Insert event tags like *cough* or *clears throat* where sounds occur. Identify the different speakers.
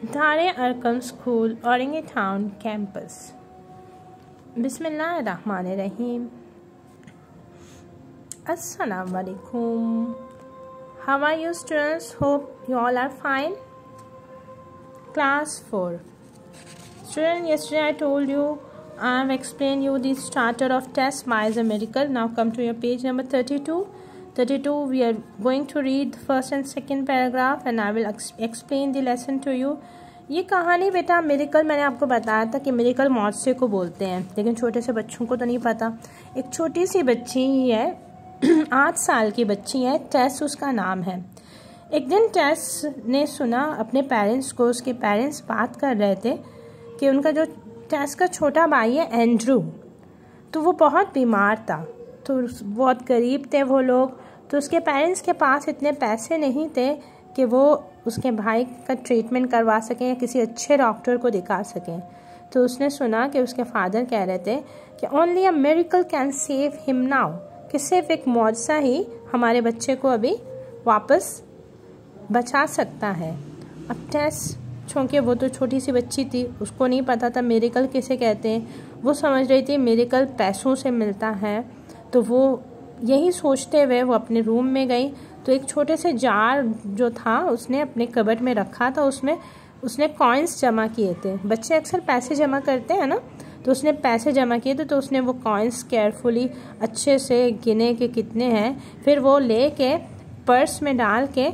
Speaker 1: Dare Arqam School, Town campus. Bismillahirrahmanirrahim. Assalamu alaikum. How are you students? Hope you all are fine. Class 4. Student, yesterday I told you I have explained you the starter of test my is a miracle. Now come to your page number 32. 32 we are going to read the first and second paragraph and I will explain the lesson to you. ये कहानी बेटा मेरिकल मैंने आपको बताया था कि मेरिकल मौजे को बोलते हैं, लेकिन छोटे से बच्चों को तो नहीं पता। एक छोटी सी बच्ची ही है *clears throat* आठ साल की बच्ची है, टेस उसका नाम है। एक दिन टेस ने सुना अपने पेरेंट्स को, उसके पेरेंट्स बात कर रहे थे कि उनका जो टेस का छोटा भाई है, एंड्रू तो वो बहुत बीमार था। तो बहुत गरीब थे वो लोग तो उसके पेरेंट्स के पास इतने पैसे नहीं थे कि वो उसके भाई का ट्रीटमेंट करवा सकें या किसी अच्छे डॉक्टर को दिखा सकें। तो उसने सुना कि उसके फादर कह रहे थे कि only a miracle can save him now कि सिर्फ़ एक मुआवजा ही हमारे बच्चे को अभी वापस बचा सकता है। अब टेस्ट चूँकि वो तो छोटी सी बच्ची थी, उसको नहीं पता था मेरिकल किसे कहते हैं। वो समझ रही थी मेरिकल पैसों से मिलता है तो वो यही सोचते हुए वो अपने रूम में गई। तो एक छोटे से जार जो था, उसने अपने कबट में रखा था उसमें उसने कॉइन्स जमा किए थे। बच्चे अक्सर पैसे जमा करते हैं ना? तो उसने पैसे जमा किए थे तो उसने वो कॉइन्स केयरफुली अच्छे से गिने के कितने हैं। फिर वो ले के पर्स में डाल के